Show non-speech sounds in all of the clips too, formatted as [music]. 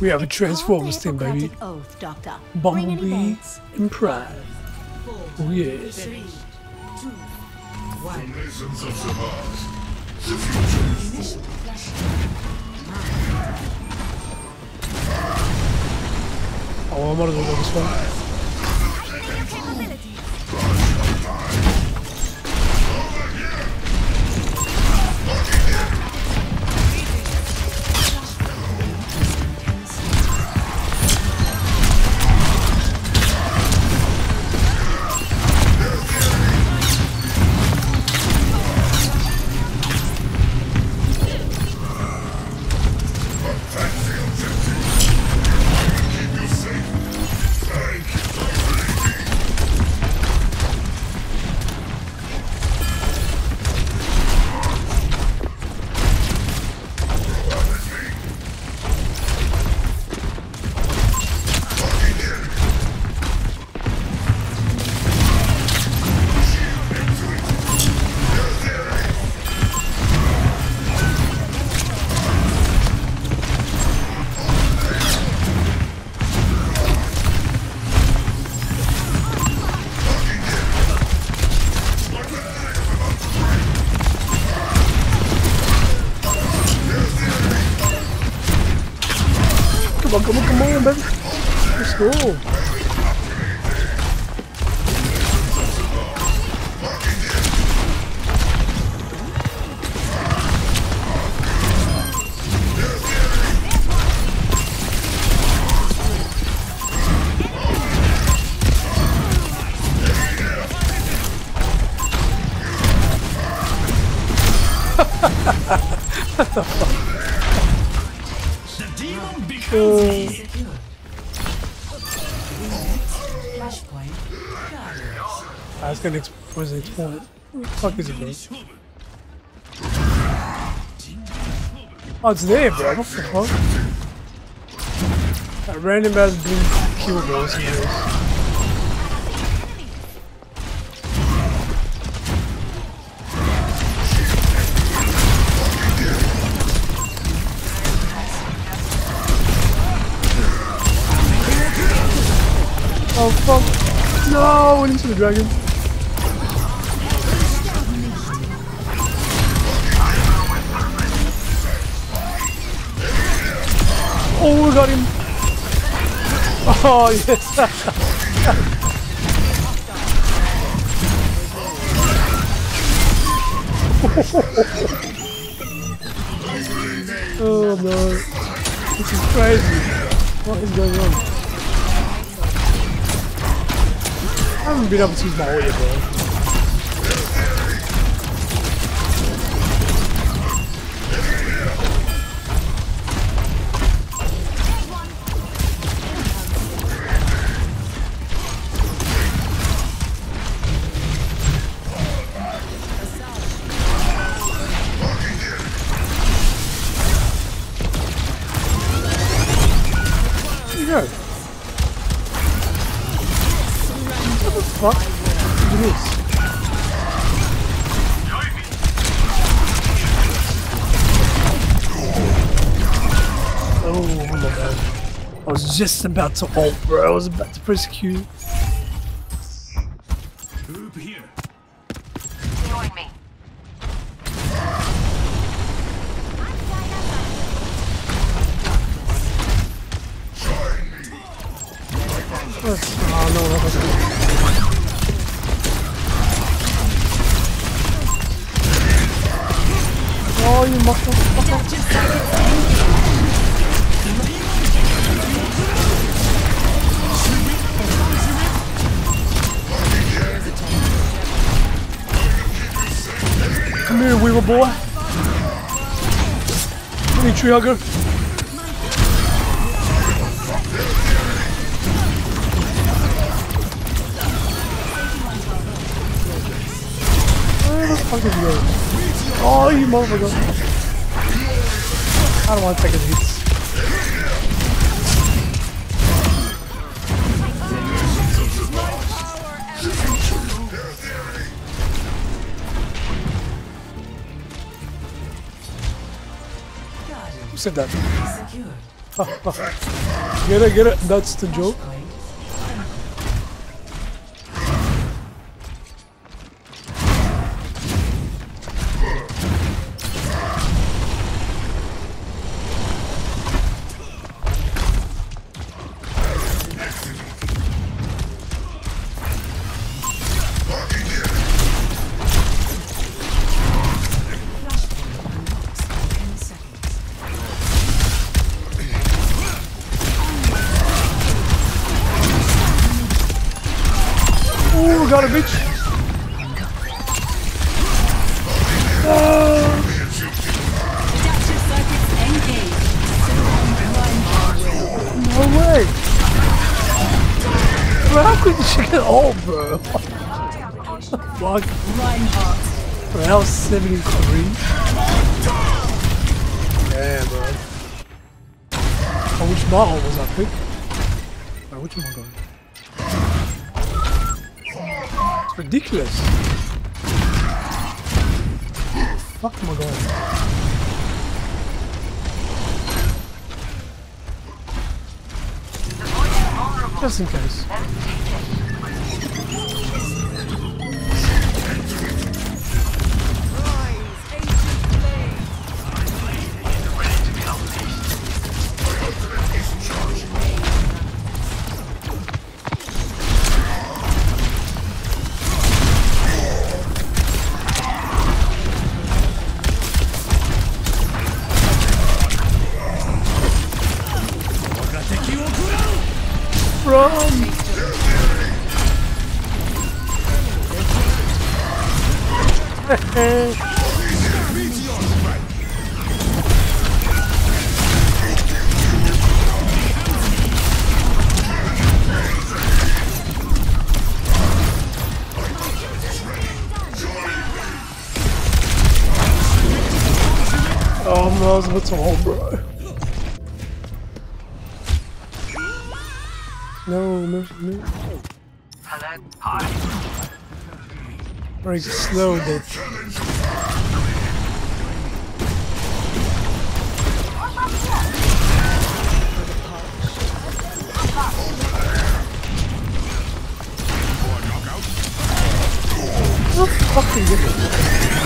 We have a Transformers thing, baby. Oath, Doctor. Bumblebee and Pride. Oh yeah. Nations of the past. The future. Oh, I'm gonna go this one. Come on, come on, baby. Let's go. I was gonna was explain it. What the fuck is it, bro? Oh, it's there, bro. What the fuck? That random ass blue kill goes No, into the dragon. Oh, we got him! Oh [laughs] yes! [laughs] oh no! This is crazy! What is going on? I haven't been able to use my oil, bro. There fuck? Look at this. Oh my god. I was just about to ult, bro. I was about to press Q. Group here. Join me. Oh no, that was Come here, Weaver boy. Come here, tree hugger. Where the fuck is he going? Oh, you motherfucker. I don't want to take his hits. Said that? [laughs] Get it, get it. That's the joke. Ooh, got a bitch. No way. Bro, how could she get all, bro? Fuck. Reinhardt. Bro, that was 73. Yeah, bro. Oh, which model was that pick? Wait, which one I going? Ridiculous. Fuck I going? Just in case. Run! Oh about to hold, bro. No, no, no. Hello. Hi. Very slow fucking good.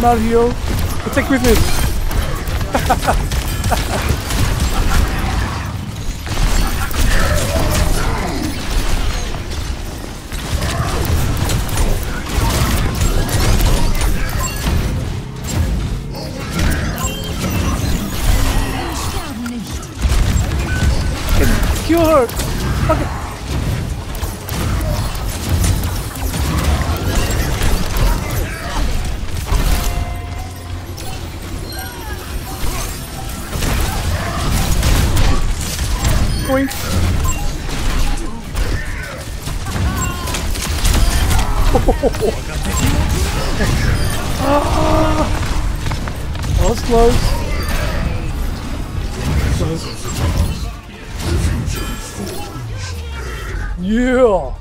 Mario, attack with it. [laughs] was close. Close. Yeah!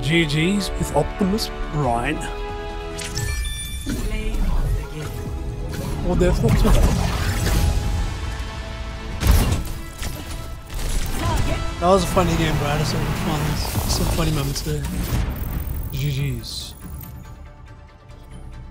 GG's with Optimus Prime. Well, that's not too bad. That was a funny game, bro. Had some fun, some funny moments there. GG's.